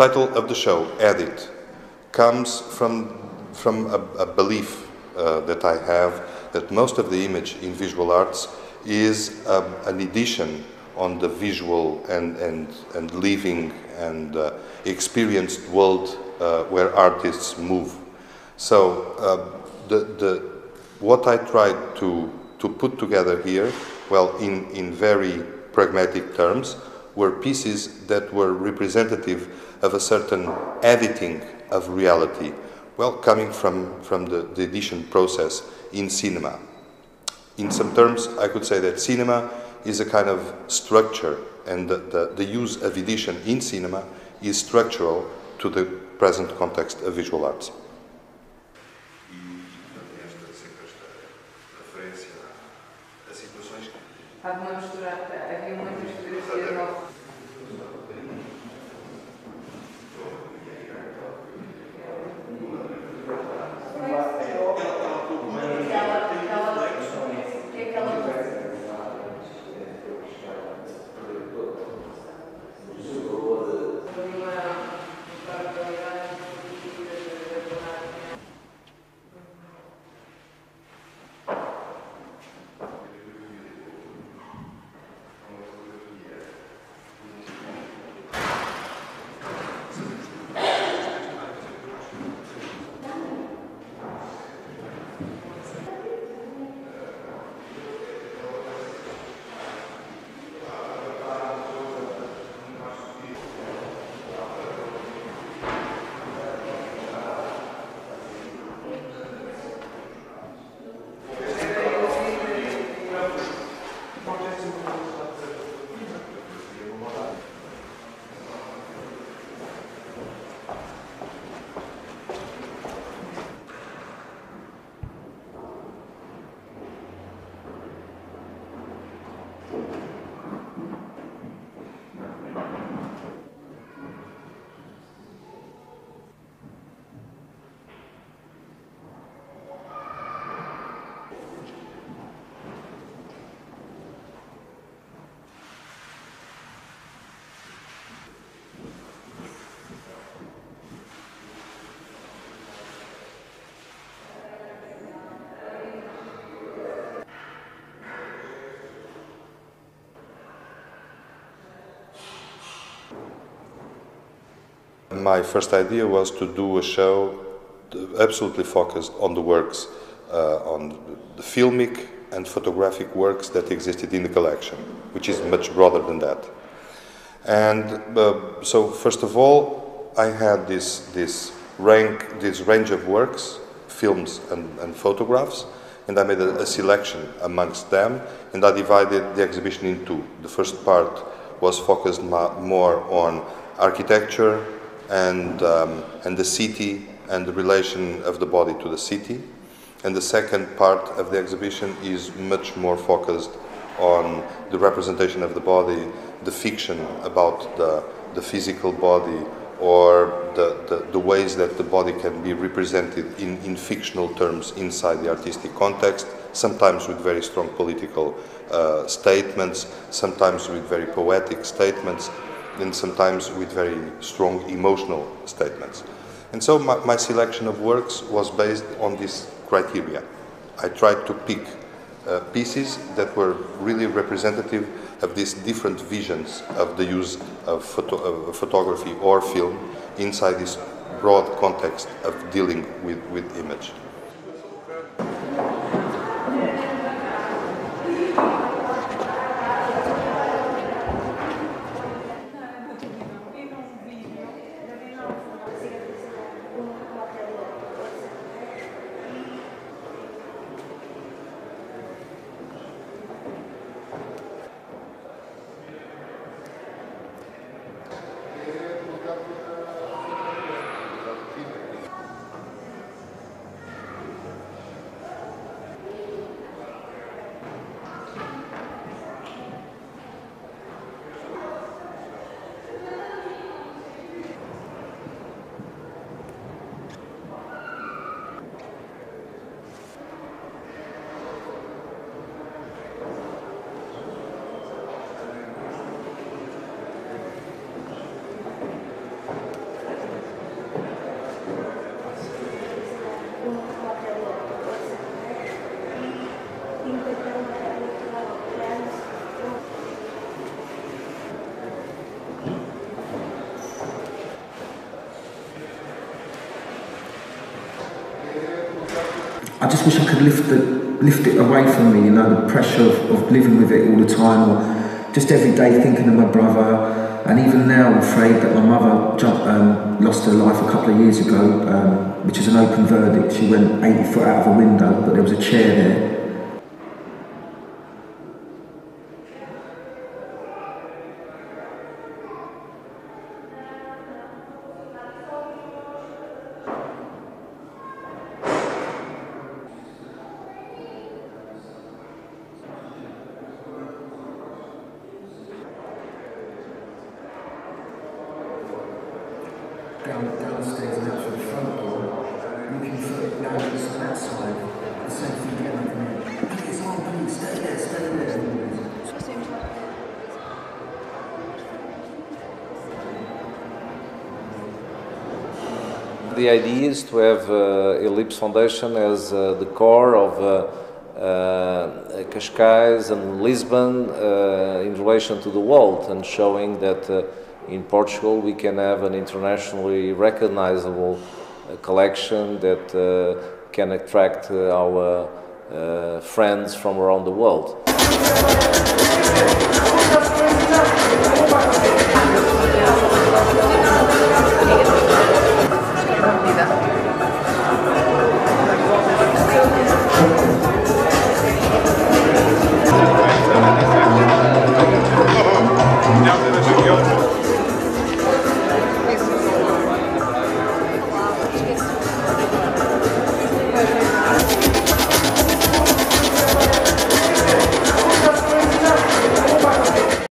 title of the show, Edit, comes from, from a, a belief uh, that I have that most of the image in visual arts is um, an edition on the visual and, and, and living and uh, experienced world uh, where artists move. So uh, the, the, what I tried to, to put together here, well, in, in very pragmatic terms, were pieces that were representative of a certain editing of reality, well, coming from, from the, the edition process in cinema. In some terms, I could say that cinema is a kind of structure, and the, the, the use of edition in cinema is structural to the present context of visual arts. Havia uma mistura, havia muitas fotografias My first idea was to do a show absolutely focused on the works, uh, on the filmic and photographic works that existed in the collection, which is much broader than that. And uh, so, first of all, I had this, this, rank, this range of works, films and, and photographs, and I made a, a, selection amongst them, and I divided the exhibition in two. The first part was focused more on architecture, and, um, and the city and the relation of the body to the city. And the second part of the exhibition is much more focused on the representation of the body, the fiction about the, the physical body, or the, the, the, ways that the body can be represented in, in fictional terms inside the artistic context, sometimes with very strong political uh, statements, sometimes with very poetic statements, and sometimes with very strong emotional statements. And so my, my selection of works was based on this criteria. I tried to pick uh, pieces that were really representative of these different visions of the use of, photo, of photography or film inside this broad context of dealing with, with image. I just wish I could lift the lift it away from me, you know, the pressure of, of living with it all the time, or just every day thinking of my brother. And even now, I'm afraid that my mother jumped, um, lost her life a couple of years ago, um, which is an open verdict. She went 80 foot out of a window, but there was a chair there. Down, downstairs out the front door, for now it's on that side. The same thing again. Please, oh, please, stay there, stay there. The idea is to have uh, Ellipse Foundation as uh, the core of uh, uh, Cascais and Lisbon uh, in relation to the world and showing that uh, in Portugal we can have an internationally recognizable uh, collection that uh, can attract uh, our uh, friends from around the world.